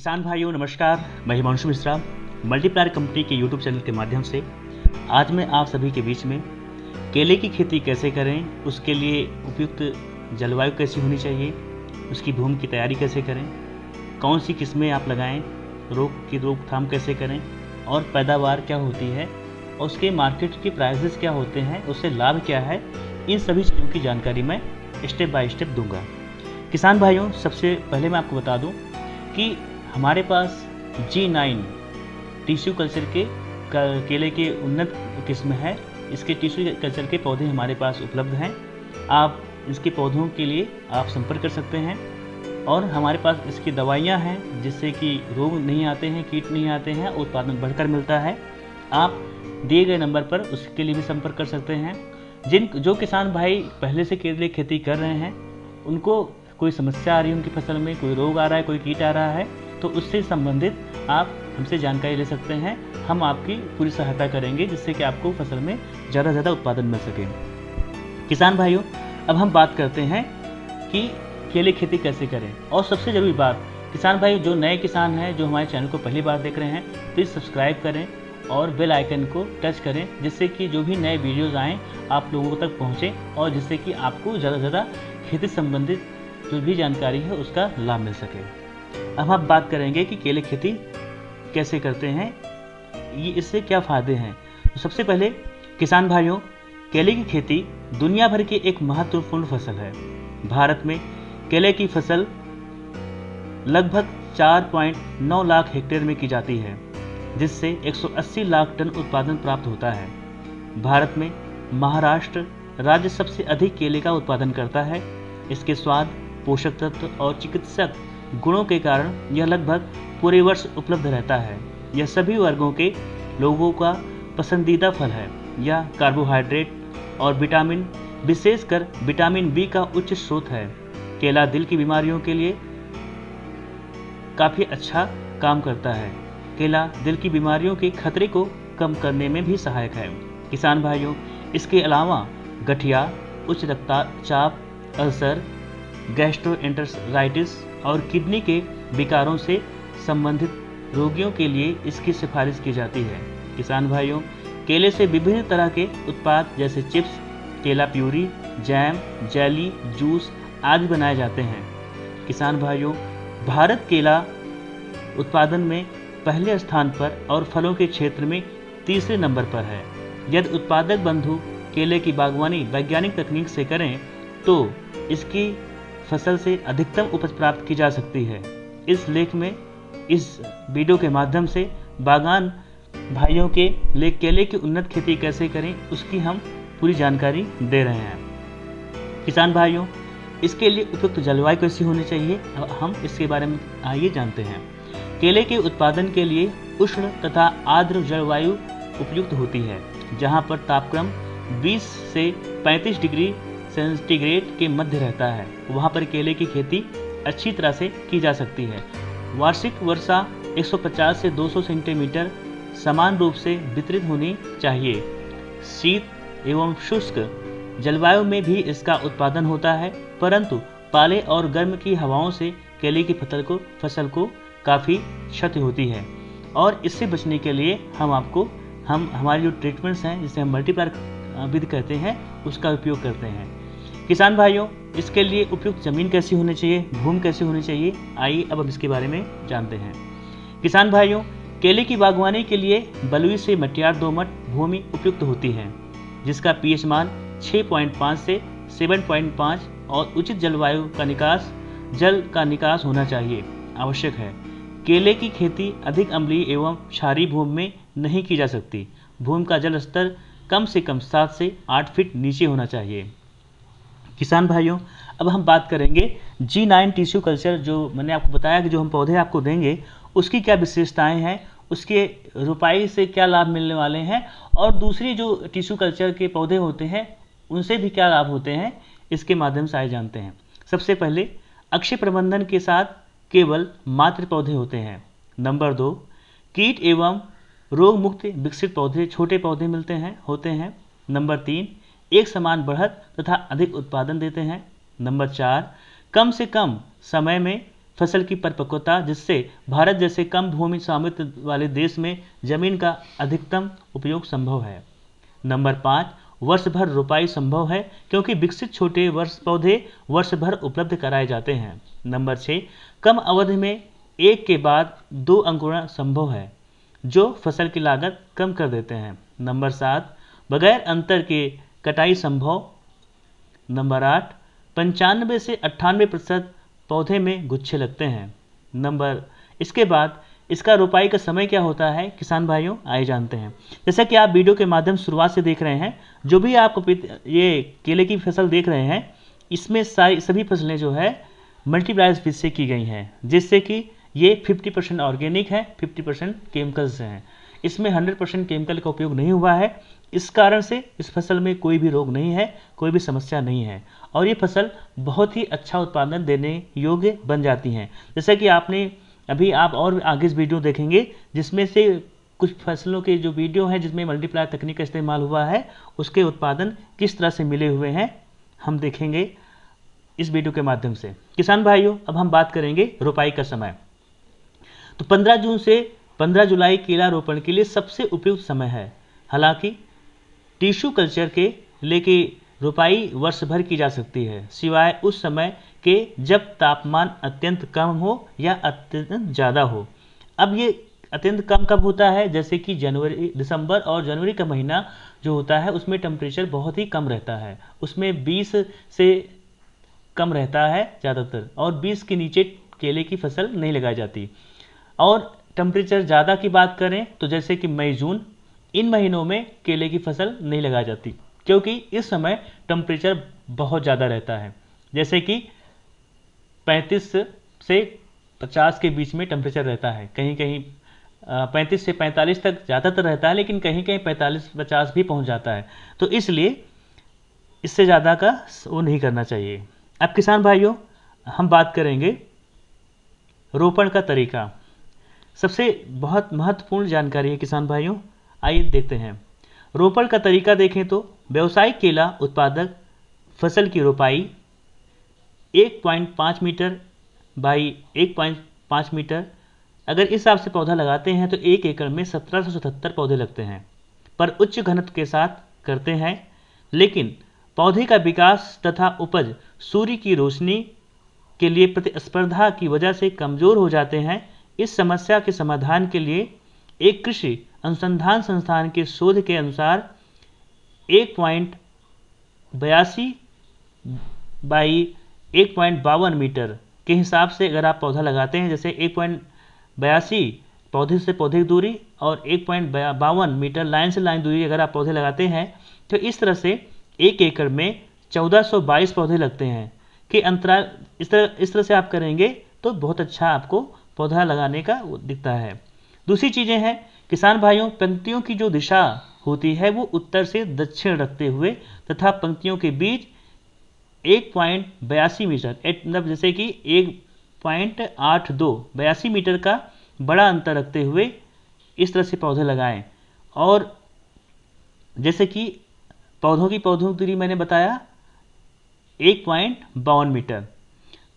किसान भाइयों, नमस्कार। मैं हिमांशु मिश्रा, मल्टीप्लायर कंपनी के यूट्यूब चैनल के माध्यम से आज मैं आप सभी के बीच में केले की खेती कैसे करें, उसके लिए उपयुक्त जलवायु कैसी होनी चाहिए, उसकी भूमि की तैयारी कैसे करें कौन सी किस्में आप लगाएँ, रोग की रोकथाम कैसे करें, और पैदावार क्या होती है, और उसके मार्केट के प्राइसेस क्या होते हैं, उससे लाभ क्या है, इन सभी चीज़ों की जानकारी मैं स्टेप बाय स्टेप दूँगा। किसान भाइयों, सबसे पहले मैं आपको बता दूँ कि हमारे पास जी नाइन टिश्यू कल्चर के केले के उन्नत किस्म है। इसके टिश्यू कल्चर के पौधे हमारे पास उपलब्ध हैं। आप इसके पौधों के लिए आप संपर्क कर सकते हैं। और हमारे पास इसकी दवाइयाँ हैं, जिससे कि रोग नहीं आते हैं, कीट नहीं आते हैं उत्पादन बढ़कर मिलता है। आप दिए गए नंबर पर उसके लिए भी संपर्क कर सकते हैं। जिन, जो किसान भाई पहले से केले खेती कर रहे हैं, उनको कोई समस्या आ रही है उनकी फ़सल में, कोई रोग आ रहा है, कोई कीट आ रहा है तो उससे संबंधित आप हमसे जानकारी ले सकते हैं। हम आपकी पूरी सहायता करेंगे जिससे कि आपको फ़सल में ज़्यादा से ज़्यादा उत्पादन मिल सके। किसान भाइयों, अब हम बात करते हैं कि केले खेती कैसे करें। और सबसे ज़रूरी बात, किसान भाई जो नए किसान हैं, जो हमारे चैनल को पहली बार देख रहे हैं प्लीज़ सब्सक्राइब करें और बेल आइकन को टच करें, जिससे कि जो भी नए वीडियोज़ आएँ, आप लोगों तक पहुँचे और जिससे कि आपको ज़्यादा से ज़्यादा खेती संबंधित जो भी जानकारी है, उसका लाभ मिल सके। अब हम बात करेंगे कि केले खेती कैसे करते हैं, ये इससे क्या फ़ायदे हैं। तो सबसे पहले, किसान भाइयों, केले की खेती दुनिया भर की एक महत्वपूर्ण फ़सल है। भारत में केले की फ़सल लगभग 4.9 लाख हेक्टेयर में की जाती है, जिससे 180 लाख टन उत्पादन प्राप्त होता है। भारत में महाराष्ट्र राज्य सबसे अधिक केले का उत्पादन करता है। इसके स्वाद, पोषक तत्व और चिकित्सक गुणों के कारण यह लगभग पूरे वर्ष उपलब्ध रहता है। यह सभी वर्गों के लोगों का पसंदीदा फल है। यह कार्बोहाइड्रेट और विटामिन विशेषकर विटामिन बी का उच्च स्रोत है। केला दिल की बीमारियों के लिए काफ़ी अच्छा काम करता है। केला दिल की बीमारियों के खतरे को कम करने में भी सहायक है। किसान भाइयों, इसके अलावा गठिया, उच्च रक्तचाप, अल्सर गैस्ट्रोएंटराइटिस और किडनी के विकारों से संबंधित रोगियों के लिए इसकी सिफारिश की जाती है। किसान भाइयों, केले से विभिन्न तरह के उत्पाद जैसे चिप्स, केला प्यूरी, जैम, जेली, जूस आदि बनाए जाते हैं। किसान भाइयों, भारत केला उत्पादन में पहले स्थान पर और फलों के क्षेत्र में तीसरे नंबर पर है। यदि उत्पादक बंधु केले की बागवानी वैज्ञानिक तकनीक से करें तो इसकी फ़सल से अधिकतम उपज प्राप्त की जा सकती है। इस लेख में, इस वीडियो के माध्यम से बागान भाइयों के ले केले की उन्नत खेती कैसे करें, उसकी हम पूरी जानकारी दे रहे हैं। किसान भाइयों, इसके लिए उपयुक्त जलवायु कैसी होनी चाहिए हम इसके बारे में आइए जानते हैं। केले के उत्पादन के लिए उष्ण तथा आर्द्र जलवायु उपयुक्त होती है, जहाँ पर तापक्रम 20 से 35 डिग्री सेंटीग्रेड के मध्य रहता है। वहाँ पर केले की खेती अच्छी तरह से की जा सकती है। वार्षिक वर्षा 150 से 200 सेंटीमीटर समान रूप से वितरित होनी चाहिए। शीत एवं शुष्क जलवायु में भी इसका उत्पादन होता है, परंतु पाले और गर्म की हवाओं से केले की फ़सल को फ़सल को काफ़ी क्षति होती है। और इससे बचने के लिए हम आपको, हम, हमारे जो ट्रीटमेंट्स हैं, जिसे हम मल्टीप्लायर विधि कहते हैं, उसका उपयोग करते हैं। किसान भाइयों, इसके लिए उपयुक्त ज़मीन कैसी होनी चाहिए, भूमि कैसी होनी चाहिए, आइए अब हम इसके बारे में जानते हैं। किसान भाइयों, केले की बागवानी के लिए बलुई से मटियार दोमट भूमि उपयुक्त होती है, जिसका पीएच मान 6.5 से 7.5 और उचित जलवायु का निकास, जल का निकास होना चाहिए, आवश्यक है। केले की खेती अधिक अम्लीय एवं क्षारी भूमि में नहीं की जा सकती, भूमि का जल स्तर कम से कम सात से आठ फीट नीचे होना चाहिए। किसान भाइयों, अब हम बात करेंगे जी नाइन टिश्यू कल्चर जो मैंने आपको बताया कि जो हम पौधे आपको देंगे, उसकी क्या विशेषताएँ हैं, उसके रुपाई से क्या लाभ मिलने वाले हैं और दूसरी जो टिश्यू कल्चर के पौधे होते हैं, उनसे भी क्या लाभ होते हैं, इसके माध्यम से आए जानते हैं। सबसे पहले, अक्षय प्रबंधन के साथ केवल मात्र पौधे होते हैं। नंबर दो, कीट एवं रोग मुक्त विकसित पौधे, छोटे पौधे मिलते हैं, होते हैं। नंबर तीन एक समान बढ़त तथा अधिक उत्पादन देते हैं। नंबर चार, कम से कम समय में फ़सल की परिपक्वता, जिससे भारत जैसे कम भूमि स्वामित्व वाले देश में ज़मीन का अधिकतम उपयोग संभव है। नंबर पाँच वर्ष भर रोपाई संभव है, क्योंकि विकसित छोटे वर्ष पौधे वर्ष भर उपलब्ध कराए जाते हैं। नंबर छः कम अवधि में एक के बाद दो अंकुरण संभव है, जो फ़सल की लागत कम कर देते हैं। नंबर सात, बगैर अंतर के कटाई संभव। नंबर आठ पंचानवे से अट्ठानवे प्रतिशत पौधे में गुच्छे लगते हैं। नंबर, इसके बाद इसका रोपाई का समय क्या होता है? किसान भाइयों आए जानते हैं। जैसा कि आप वीडियो के माध्यम शुरुआत से देख रहे हैं, जो भी आप ये केले की फ़सल देख रहे हैं, इसमें सारी सभी फ़सलें जो है मल्टीप्लाइज बीज से की गई हैं, जिससे कि ये 50 परसेंट ऑर्गेनिक है 50 परसेंट केमिकल्स हैं। इसमें 100 परसेंट केमिकल का उपयोग नहीं हुआ है इस कारण से इस फ़सल में कोई भी रोग नहीं है, कोई भी समस्या नहीं है। और ये फ़सल बहुत ही अच्छा उत्पादन देने योग्य बन जाती हैं। जैसा कि आपने अभी आप और आगे वीडियो देखेंगे, जिसमें से कुछ फ़सलों के जो वीडियो हैं, जिसमें मल्टीप्लायर तकनीक का इस्तेमाल हुआ है, उसके उत्पादन किस तरह से मिले हुए हैं, हम देखेंगे इस वीडियो के माध्यम से। किसान भाइयों, अब हम बात करेंगे रोपाई का समय। तो 15 जून से 15 जुलाई केला रोपण के लिए सबसे उपयुक्त समय है। हालाँकि टिश्यू कल्चर के लेके रुपाई वर्ष भर की जा सकती है, सिवाय उस समय के जब तापमान अत्यंत कम हो या अत्यंत ज़्यादा हो। अब ये अत्यंत कम कब होता है? जैसे कि जनवरी, दिसंबर और जनवरी का महीना जो होता है, उसमें टेम्परेचर बहुत ही कम रहता है। उसमें 20 से कम रहता है ज़्यादातर, और 20 के नीचे केले की फ़सल नहीं लगाई जाती। और टेम्परेचर ज़्यादा की बात करें तो जैसे कि मई, जून इन महीनों में केले की फ़सल नहीं लगाई जाती, क्योंकि इस समय टेम्परेचर बहुत ज़्यादा रहता है। जैसे कि 35 से 50 के बीच में टेम्परेचर रहता है। कहीं कहीं पैंतीस से 45 तक ज़्यादातर रहता है, लेकिन कहीं कहीं 45 50 भी पहुँच जाता है। तो इसलिए इससे ज़्यादा का वो नहीं करना चाहिए। अब किसान भाइयों, हम बात करेंगे रोपण का तरीका। सबसे बहुत महत्वपूर्ण जानकारी है किसान भाइयों आइए देखते हैं। रोपण का तरीका देखें तो व्यवसायिक केला उत्पादक फ़सल की रोपाई 1.5 मीटर बाई 1.5 मीटर। अगर इस हिसाब से पौधा लगाते हैं तो एक एकड़ में सत्रह सौ सतहत्तर पौधे लगते हैं, पर उच्च घनत्व के साथ करते हैं। लेकिन पौधे का विकास तथा उपज सूर्य की रोशनी के लिए प्रतिस्पर्धा की वजह से कमज़ोर हो जाते हैं। इस समस्या के समाधान के लिए एक कृषि अनुसंधान संस्थान के शोध के अनुसार एक पॉइंट बयासी बाई एक पॉइंट बावन मीटर के हिसाब से अगर आप पौधा लगाते हैं, जैसे एक पॉइंट बयासी पौधे से पौधे की दूरी और एक पॉइंट बावन मीटर लाइन से लाइन दूरी अगर आप पौधे लगाते हैं तो इस तरह से एक एकड़ में 1422 पौधे लगते हैं कि अंतराल इस तरह इस तरह से आप करेंगे तो बहुत अच्छा आपको पौधा लगाने का दिखता है। दूसरी चीज़ें हैं किसान भाइयों, पंक्तियों की जो दिशा होती है, वो उत्तर से दक्षिण रखते हुए तथा पंक्तियों के बीच एक पॉइंट बयासी मीटर मतलब जैसे कि एक पॉइंट आठ दो, बयासी मीटर का बड़ा अंतर रखते हुए इस तरह से पौधे लगाएँ। और जैसे कि पौधों की पौधों की दूरी मैंने बताया, एक पॉइंट बावन मीटर।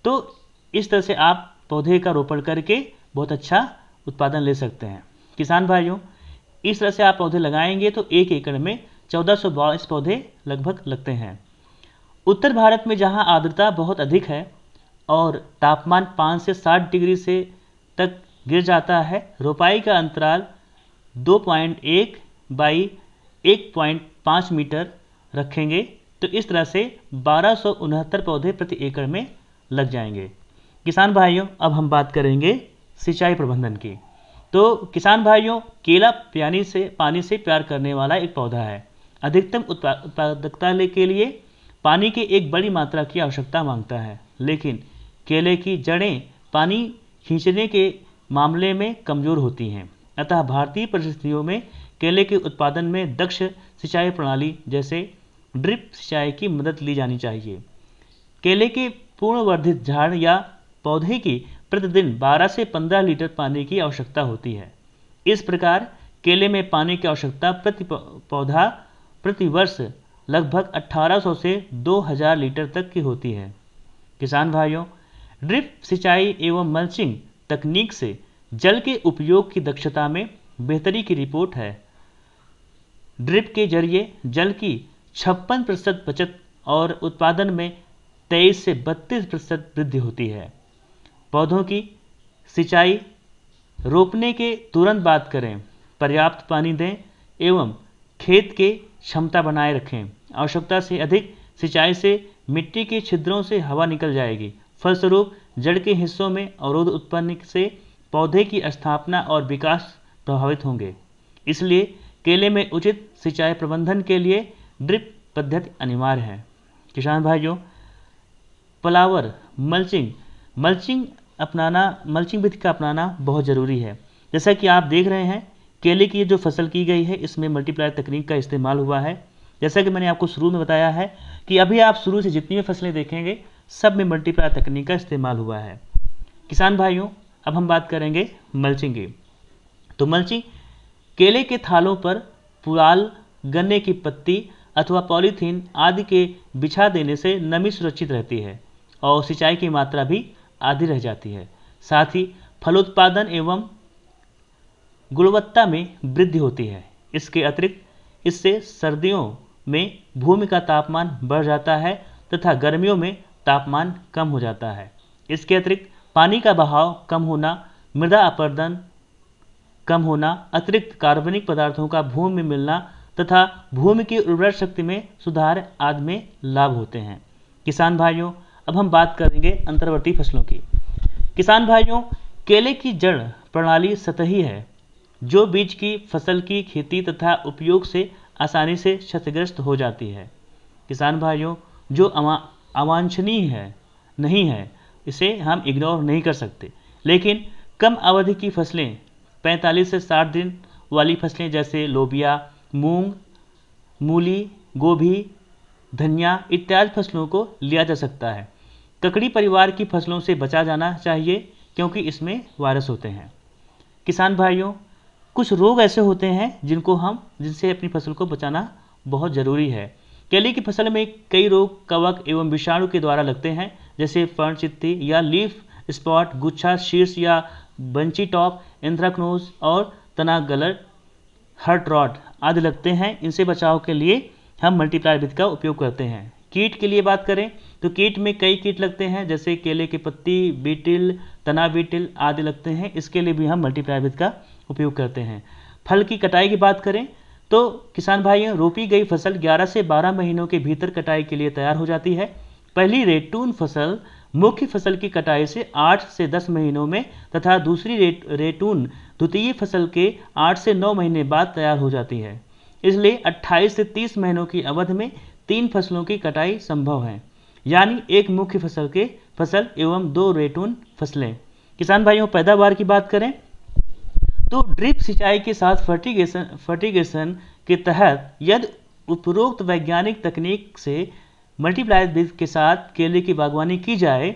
तो इस तरह से आप पौधे का रोपण करके बहुत अच्छा उत्पादन ले सकते हैं। किसान भाइयों, इस तरह से आप पौधे लगाएँगे तो एक एकड़ में चौदह सौ पौधे लगभग लगते हैं। उत्तर भारत में जहाँ आर्द्रता बहुत अधिक है और तापमान पाँच से साठ डिग्री से तक गिर जाता है, रोपाई का अंतराल दो पॉइंट एक बाई एक पॉइंट पाँच मीटर रखेंगे तो इस तरह से बारह पौधे प्रति एकड़ में लग जाएँगे। किसान भाइयों, अब हम बात करेंगे सिंचाई प्रबंधन की। तो किसान भाइयों, केला पानी से पानी से प्यार करने वाला एक पौधा है। अधिकतम उत्पादकता के लिए पानी की एक बड़ी मात्रा की आवश्यकता माँगता है। लेकिन केले की जड़ें पानी खींचने के मामले में कमज़ोर होती हैं। अतः भारतीय परिस्थितियों में केले के उत्पादन में दक्ष सिंचाई प्रणाली जैसे ड्रिप सिंचाई की मदद ली जानी चाहिए। केले के पूर्णवर्धित झाड़ या पौधे की प्रतिदिन 12 से 15 लीटर पानी की आवश्यकता होती है। इस प्रकार केले में पानी की आवश्यकता प्रति पौधा प्रति वर्ष लगभग 1800 से 2000 लीटर तक की होती है। किसान भाइयों, ड्रिप सिंचाई एवं मल्चिंग तकनीक से जल के उपयोग की दक्षता में बेहतरी की रिपोर्ट है। ड्रिप के ज़रिए जल की छप्पन प्रतिशत बचत और उत्पादन में तेईस से बत्तीस प्रतिशत वृद्धि होती है। पौधों की सिंचाई रोपने के तुरंत बाद करें। पर्याप्त पानी दें एवं खेत के क्षमता बनाए रखें। आवश्यकता से अधिक सिंचाई से मिट्टी के छिद्रों से हवा निकल जाएगी। फलस्वरूप, जड़ के हिस्सों में अवरोध उत्पन्न से पौधे की स्थापना और विकास प्रभावित होंगे। इसलिए केले में उचित सिंचाई प्रबंधन के लिए ड्रिप पद्धति अनिवार्य है। किसान भाइयों, पलावर, मल्चिंग मल्चिंग अपनाना, मल्चिंग विधि का अपनाना बहुत ज़रूरी है। जैसा कि आप देख रहे हैं, केले की जो फ़सल की गई है, इसमें मल्टीप्लायर तकनीक का इस्तेमाल हुआ है। जैसा कि मैंने आपको शुरू में बताया है कि अभी आप शुरू से जितनी भी फ़सलें देखेंगे, सब में मल्टीप्लायर तकनीक का इस्तेमाल हुआ है। किसान भाइयों, अब हम बात करेंगे मल्चिंग की। तो मल्चिंग केले के थालों पर पुराल गन्ने की पत्ती अथवा पॉलीथीन आदि के बिछा देने से नमी सुरक्षित रहती है और सिंचाई की मात्रा भी आधी रह जाती है। साथ ही फलोत्पादन एवं गुणवत्ता में वृद्धि होती है। इसके अतिरिक्त इससे सर्दियों में भूमि का तापमान बढ़ जाता है तथा गर्मियों में तापमान कम हो जाता है। इसके अतिरिक्त पानी का बहाव कम होना, मृदा अपर्दन कम होना, अतिरिक्त कार्बनिक पदार्थों का भूमि में मिलना तथा भूमि की उर्वरक शक्ति में सुधार आदि में लाभ होते हैं। किसान भाइयों अब हम बात करेंगे अंतर्वर्ती फ़सलों की। किसान भाइयों, केले की जड़ प्रणाली सतही है, जो बीज की फ़सल की खेती तथा उपयोग से आसानी से क्षतिग्रस्त हो जाती है। किसान भाइयों, जो अवांछनीय है, नहीं है, इसे हम इग्नोर नहीं कर सकते। लेकिन कम अवधि की फ़सलें 45 से 60 दिन वाली फ़सलें जैसे लोबिया, मूंग, मूली, गोभी, धनिया इत्यादि फ़सलों को लिया जा सकता है। ककड़ी परिवार की फ़सलों से बचा जाना चाहिए, क्योंकि इसमें वायरस होते हैं। किसान भाइयों, कुछ रोग ऐसे होते हैं जिनको हम, जिनसे अपनी फ़सल को बचाना बहुत ज़रूरी है। केले की फ़सल में कई रोग, कवक एवं विषाणु के द्वारा लगते हैं, जैसे फर्ण चित्ती या लीफ स्पॉट, गुच्छा, शीर्ष या बंची टॉप इंद्राक्नोज और तना गलर हर्ट रॉड आदि लगते हैं। इनसे बचाव के लिए हम मल्टीप्लायर विधि का उपयोग करते हैं। कीट के लिए बात करें तो कीट में कई कीट लगते हैं, जैसे केले की पत्ती, बीटिल, तना बीटिल आदि लगते हैं। इसके लिए भी हम मल्टीप्लायर विध का उपयोग करते हैं। फल की कटाई की बात करें तो किसान भाइयों, रोपी गई फ़सल 11 से 12 महीनों के भीतर कटाई के लिए तैयार हो जाती है। पहली रेटून फ़सल मुख्य फ़सल की कटाई से 8 से 10 महीनों में तथा दूसरी रेट, रेटून द्वितीय फ़सल के 8 से 9 महीने बाद तैयार हो जाती है। इसलिए 28 से 30 महीनों की अवधि में तीन फ़सलों की कटाई संभव है। यानी एक मुख्य फ़सल के फ़सल एवं दो रेटून फ़सलें। किसान भाइयों, पैदावार की बात करें तो ड्रिप सिंचाई के साथ फर्टिगेशन फर्टिगेशन के तहत यदि उपरोक्त वैज्ञानिक तकनीक से मल्टीप्लायर बीज के साथ केले की बागवानी की जाए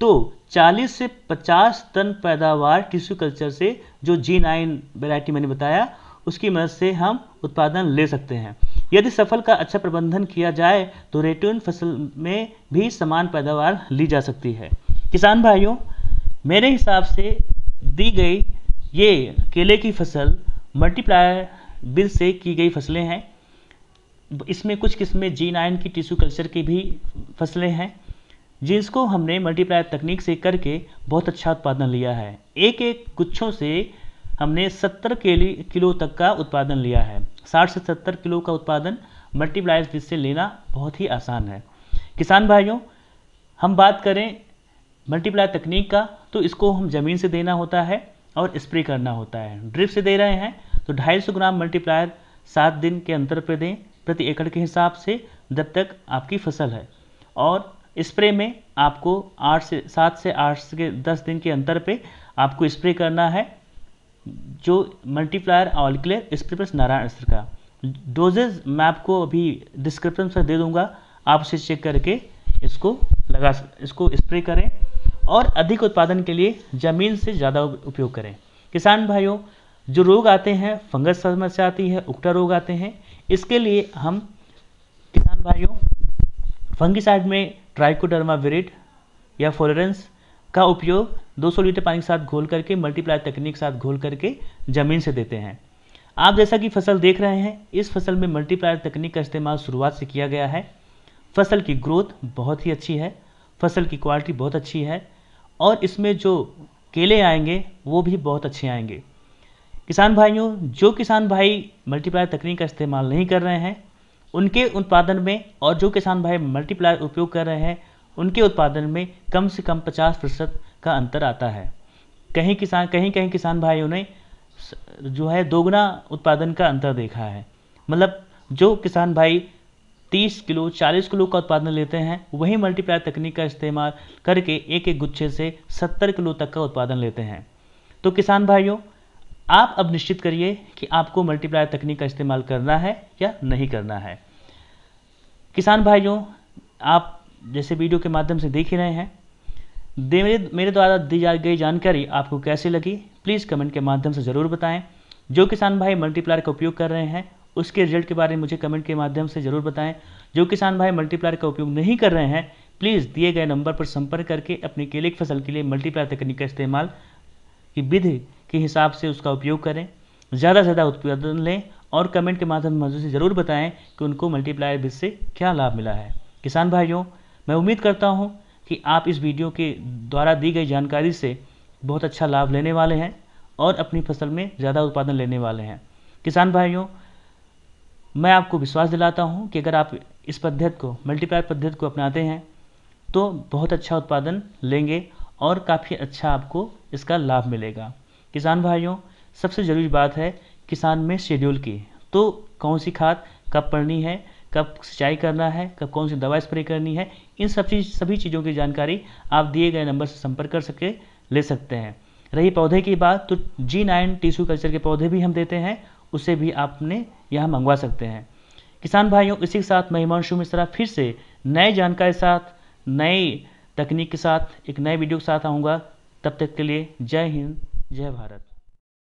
तो 40 से 50 टन पैदावार टिश्यू कल्चर से जो जी नाइन वेराइटी मैंने बताया, उसकी मदद से हम उत्पादन ले सकते हैं। यदि सफल का अच्छा प्रबंधन किया जाए तो रेटून फ़सल में भी समान पैदावार ली जा सकती है। किसान भाइयों, मेरे हिसाब से दी गई ये केले की फ़सल मल्टीप्लायर बिल से की गई फ़सलें हैं। इसमें कुछ किस्में जी नाइन की टिश्यू कल्चर की भी फ़सलें हैं, जिसको हमने मल्टीप्लायर तकनीक से करके बहुत अच्छा उत्पादन लिया है। एक एक गुच्छों से हमने 70 किलो तक का उत्पादन लिया है। 60 से 70 किलो का उत्पादन मल्टीप्लायर बीज से लेना बहुत ही आसान है। किसान भाइयों, हम बात करें मल्टीप्लायर तकनीक का तो इसको हम ज़मीन से देना होता है और स्प्रे करना होता है। ड्रिप से दे रहे हैं तो 250 ग्राम मल्टीप्लायर सात दिन के अंतर पर दें, प्रति एकड़ के हिसाब से, जब तक आपकी फ़सल है। और स्प्रे में आपको आठ से सात से आठ से दस दिन के अंतर पे आपको स्प्रे करना है। जो मल्टीप्लायर ऑलिकुलर स्प्रे प्लस नारायण अस्त्र का। डोजेज मैं आपको अभी डिस्क्रिप्शन से दे दूँगा। आप उसे चेक करके इसको लगा इसको स्प्रे करें और अधिक उत्पादन के लिए ज़मीन से ज़्यादा उपयोग करें। किसान भाइयों, जो रोग आते हैं, फंगस समस्या आती है उकटा रोग आते हैं, इसके लिए हम किसान भाइयों फंगिसाइड में ट्राइकोडर्मा विरिड या फोरेंस का उपयोग 200 लीटर पानी के साथ घोल करके मल्टीप्लायर तकनीक के साथ घोल करके ज़मीन से देते हैं। आप जैसा कि फ़सल देख रहे हैं, इस फ़सल में मल्टीप्लायर तकनीक का इस्तेमाल शुरुआत से किया गया है। फ़सल की ग्रोथ बहुत ही अच्छी है, फ़सल की क्वालिटी बहुत अच्छी है, और इसमें जो केले आएँगे, वो भी बहुत अच्छे आएँगे। किसान भाइयों, जो किसान भाई मल्टीप्लायर तकनीक का इस्तेमाल नहीं कर रहे हैं, उनके उत्पादन में और जो किसान भाई मल्टीप्लायर उपयोग कर रहे हैं, उनके उत्पादन में कम से कम 50 प्रतिशत का अंतर आता है। कहीं किसान, कहीं कहीं किसान भाइयों ने जो है दोगुना उत्पादन का अंतर देखा है। मतलब जो किसान भाई 30 किलो 40 किलो का उत्पादन लेते हैं, वही मल्टीप्लायर तकनीक का इस्तेमाल करके एक एक गुच्छे से 70 किलो तक का उत्पादन लेते हैं। तो किसान भाइयों, आप अब निश्चित करिए कि आपको मल्टीप्लायर तकनीक का इस्तेमाल करना है या नहीं करना है। किसान भाइयों, आप जैसे वीडियो के माध्यम से देख ही रहे हैं मेरे मेरे द्वारा दी जा गई जानकारी आपको कैसी लगी प्लीज़ कमेंट के माध्यम से ज़रूर बताएँ। जो किसान भाई मल्टीप्लायर का उपयोग कर रहे हैं, उसके रिज़ल्ट के बारे में मुझे कमेंट के माध्यम से ज़रूर बताएँ। जो किसान भाई मल्टीप्लायर का उपयोग नहीं कर रहे हैं प्लीज़ दिए गए नंबर पर संपर्क करके अपनी केले की फ़सल के लिए मल्टीप्लायर तकनीक का इस्तेमाल की विधि के हिसाब से उसका उपयोग करें। ज़्यादा से ज़्यादा उत्पादन लें और कमेंट के माध्यम से ज़रूर बताएँ कि उनको मल्टीप्लायर विधि से क्या लाभ मिला है। किसान भाइयों, मैं उम्मीद करता हूँ कि आप इस वीडियो के द्वारा दी गई जानकारी से बहुत अच्छा लाभ लेने वाले हैं और अपनी फ़सल में ज़्यादा उत्पादन लेने वाले हैं। किसान भाइयों, मैं आपको विश्वास दिलाता हूँ कि अगर आप इस पद्धति को मल्टीप्लायर पद्धति को अपनाते हैं तो बहुत अच्छा उत्पादन लेंगे और काफ़ी अच्छा आपको इसका लाभ मिलेगा। किसान भाइयों, सबसे ज़रूरी बात है किसान में शेड्यूल की। तो कौन सी खाद कब पड़नी है कब सिंचाई करना है, कब कौन सी दवा स्प्रे करनी है, इन सब चीज़, सभी चीज़ों की जानकारी आप दिए गए नंबर से संपर्क कर सके, ले सकते हैं। रही पौधे की बात तो जी नाइन टिश्यू कल्चर के पौधे भी हम देते हैं, उसे भी आपने यहाँ मंगवा सकते हैं। किसान भाइयों, इसी के साथ मैं हिमांशु मिश्रा फिर से नए जानकारी के साथ, नई तकनीक के साथ, एक नए वीडियो के साथ आऊँगा। तब तक के लिए जय हिंद, जय भारत।